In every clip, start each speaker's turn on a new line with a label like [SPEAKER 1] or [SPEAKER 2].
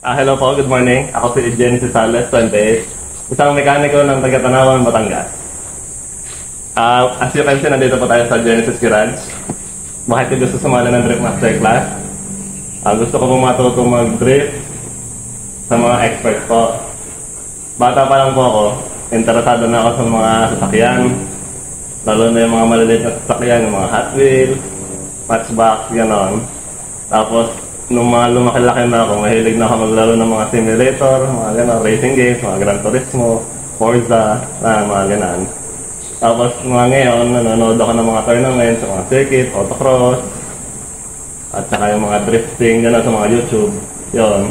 [SPEAKER 1] Ah, hello po, good morning. Ako si Genesis Sales, 28. Isang mekaniko ng taga-Tanawan, Batangas. Ah, as you can see, nandito po tayo sa Genesis Garage. Bakit gusto sumali ng Drift Master Class? Ah, gusto ko po matuto mag-drift sa mga expert po. Bata pa lang po ako, interesado na ako sa mga sasakyan. Lalo na yung mga maliliit na sasakyan, yung mga Hot Wheels, Matchbox, gano'n. Tapos, nung mga lumaki-laki na ako, mahilig na ako maglaro ng mga simulator, mga gano'n, racing games, mga Gran Turismo, Forza, na mga gano'n. Tapos, mga ngayon, nanonood ako ng mga tournaments, mga circuit, autocross, at saka yung mga drifting, gano'n sa mga YouTube. Yon.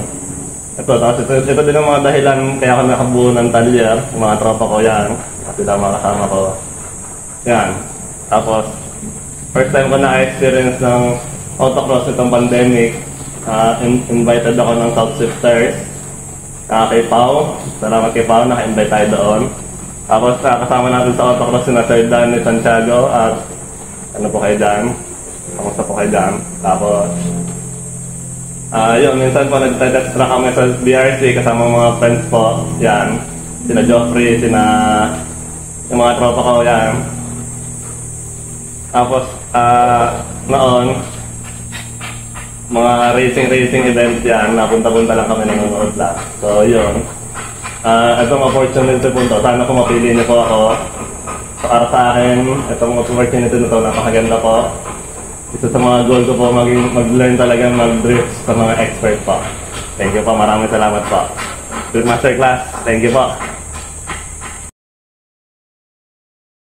[SPEAKER 1] Ito, tapos ito, ito din ang mga dahilan kaya ako nakabuo ng talyer, mga tropa ko yan, at sila mga kasama ko. Yan. Tapos, first time ko na-experience ng autocross itong pandemic. Ah, in- invited ako ng South Shifters. Uh, kay Pau. Salamat kay Pau, naka-invite tayo doon. Tapos ah, kasama natin sa autocross si Sir Danny Santiago at ano po kayo dyan? Kamusta po kayo dyan? Tapos, ah yun, minsan po nag-test track kami sa BRC kasama mga friends po. Yan. Sina Joffrey, sina yung mga tropa ko, yan. Tapos, ah, noon, mga racing-racing event yan, napunta-punta lang kami nanonood lang. So, yun. Ah, itong opportunity po to, sana kung mapili niyo po ako. Para sa akin, itong opportunity na to, napakaganda po. Isa sa mga goal ko po, maging, mag-learn talaga mag-drift sa mga expert po. Thank you po, maraming salamat po. Good master class, thank you po.